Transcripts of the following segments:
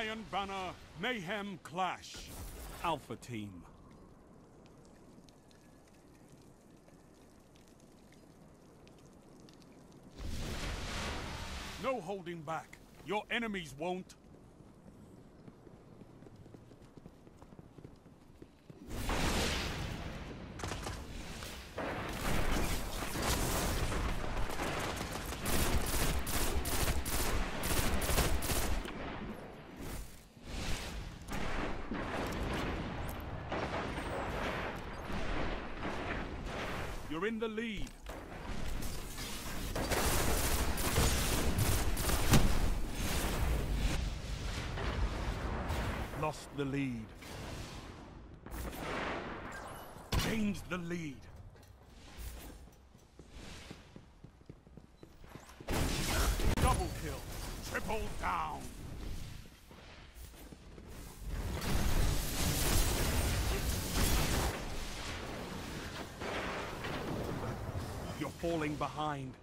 Iron Banner Mayhem Clash. Alpha Team. No holding back. Your enemies won't. You're in the lead. Lost the lead. Gained the lead. Double kill. Triple down. Falling behind.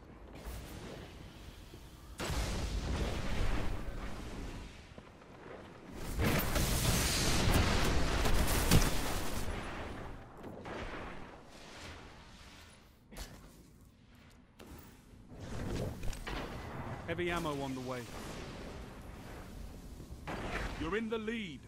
Heavy ammo on the way. You're in the lead.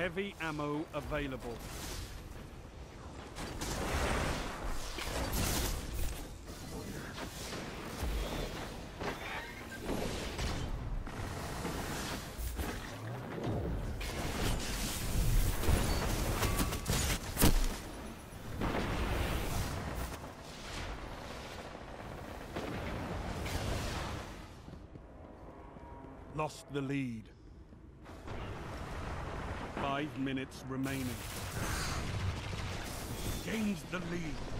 Heavy ammo available. Lost the lead. Five minutes remaining. Gains the lead.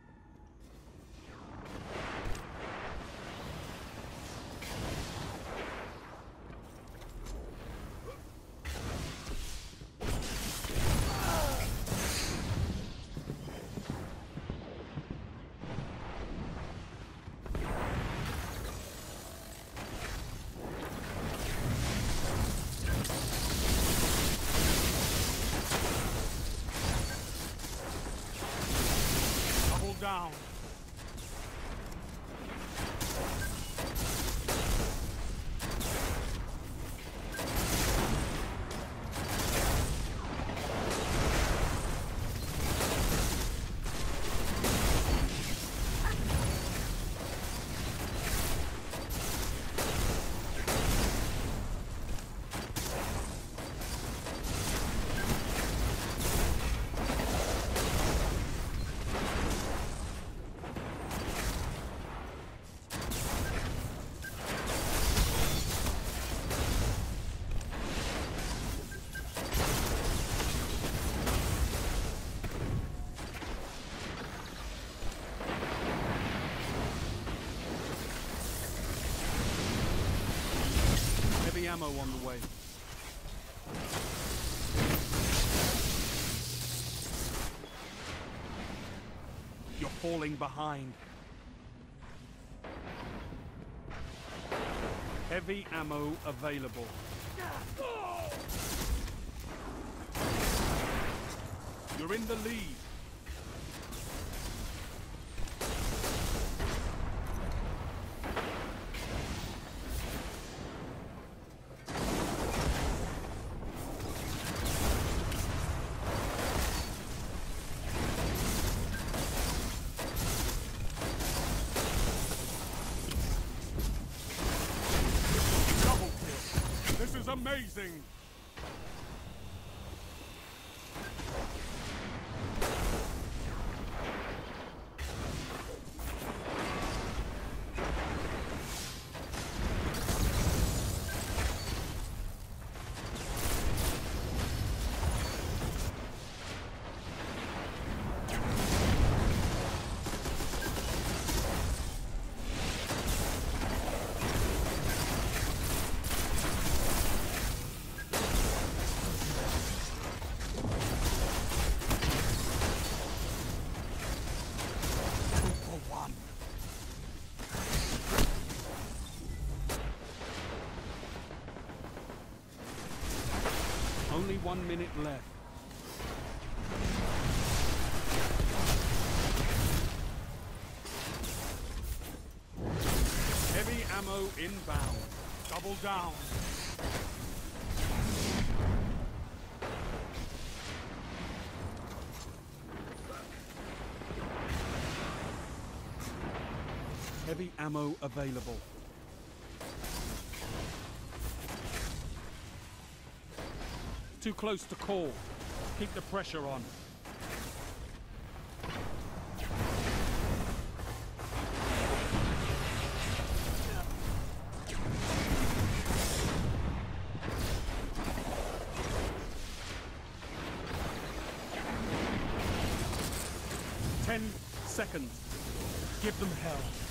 Ammo on the way. You're falling behind. Heavy ammo available. You're in the lead. Amazing! One minute left. Heavy ammo inbound. Double down. Heavy ammo available. Too close to call. Keep the pressure on. Ten seconds. Give them hell.